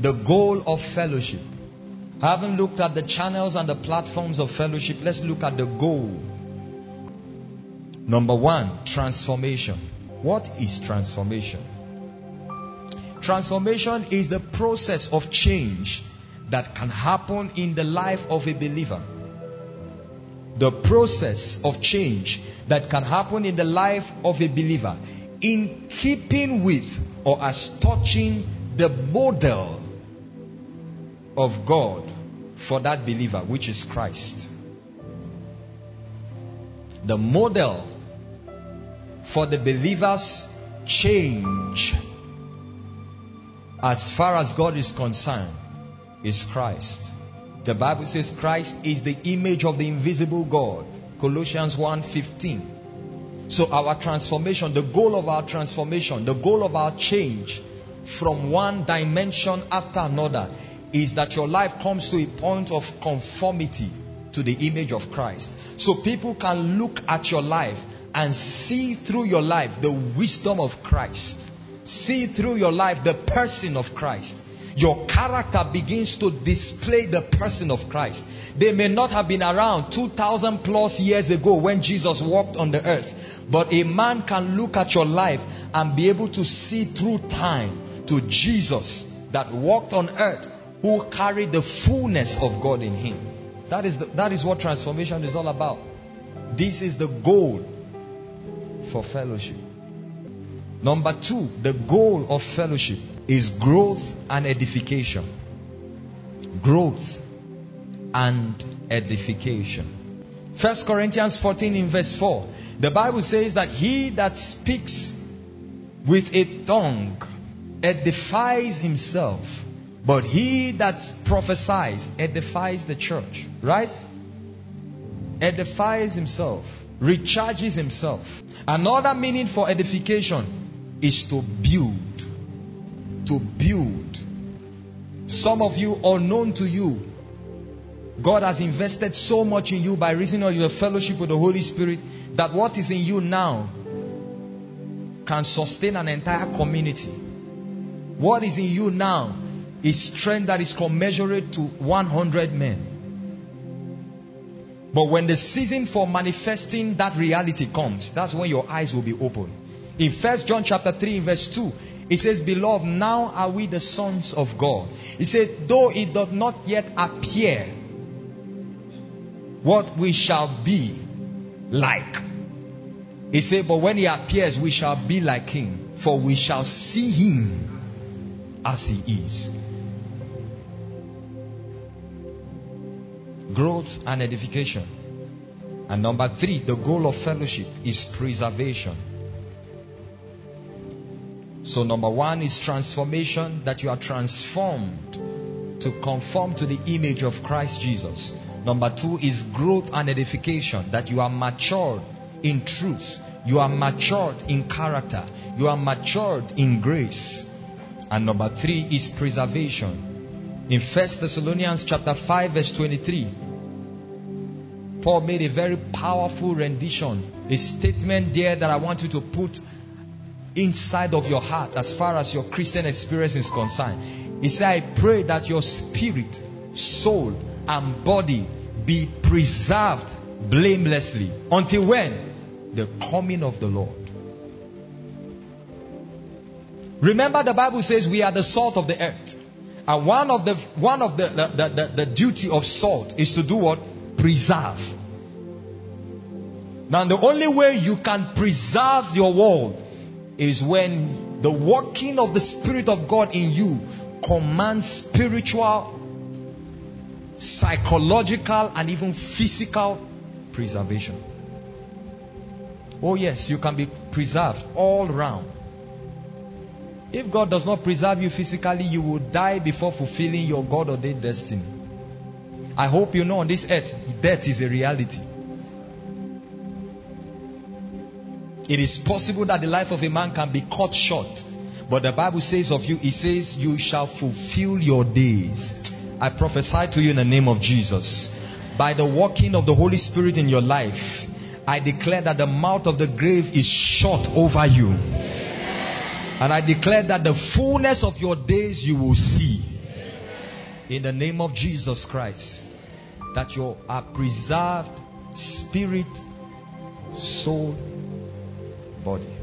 the goal of fellowship. Having looked at the channels and the platforms of fellowship, let's look at the goal. Number one, transformation. What is transformation? Transformation is the process of change that can happen in the life of a believer. The process of change that can happen in the life of a believer in keeping with or as touching the model of God for that believer, which is Christ. The model for the believer's change as far as God is concerned is Christ. The Bible says Christ is the image of the invisible God. Colossians 1:15. So our transformation, the goal of our transformation, the goal of our change from one dimension after another is that your life comes to a point of conformity to the image of Christ. So people can look at your life and see through your life the wisdom of Christ. See through your life the person of Christ. Your character begins to display the person of Christ. They may not have been around 2000 plus years ago when Jesus walked on the earth, but a man can look at your life and be able to see through time to Jesus that walked on earth who carried the fullness of God in him. That is, the, that is what transformation is all about. This is the goal for fellowship. Number two, the goal of fellowship is growth and edification. Growth and edification. First Corinthians 14 in verse 4. The Bible says that he that speaks with a tongue edifies himself, but he that prophesies edifies the church. Right? Edifies himself, recharges himself. Another meaning for edification is to build. To build. Some of you, unknown to you, God has invested so much in you by reason of your fellowship with the Holy Spirit that what is in you now can sustain an entire community. What is in you now is strength that is commensurate to 100 men. But when the season for manifesting that reality comes, that's when your eyes will be open. In First John chapter 3, verse 2, it says, Beloved, now are we the sons of God. He said, Though it does not yet appear what we shall be like. He said, But when he appears, we shall be like him, for we shall see him as he is. Growth and edification. And number three, the goal of fellowship is preservation. So, number one is transformation, that you are transformed to conform to the image of Christ Jesus. Number two is growth and edification, that you are matured in truth, you are matured in character, you are matured in grace. And number three is preservation. In First Thessalonians chapter 5, verse 23, Paul made a very powerful rendition, a statement there that I want you to put inside of your heart as far as your Christian experience is concerned. He said, I pray that your spirit, soul, and body be preserved blamelessly. Until when? The coming of the Lord. Remember, the Bible says we are the salt of the earth. And one of the one of the, the, the, the duty of salt is to do what? Preserve. Now, the only way you can preserve your world is when the working of the Spirit of God in you commands spiritual, psychological, and even physical preservation. Oh, yes, you can be preserved all round. If God does not preserve you physically, you will die before fulfilling your God ordained destiny. I hope you know on this earth, death is a reality. It is possible that the life of a man can be cut short. But the Bible says of you, it says, You shall fulfill your days. I prophesy to you in the name of Jesus. By the working of the Holy Spirit in your life, I declare that the mouth of the grave is shut over you. And I declare that the fullness of your days you will see. in the name of Jesus Christ that you are preserved spirit, soul, body.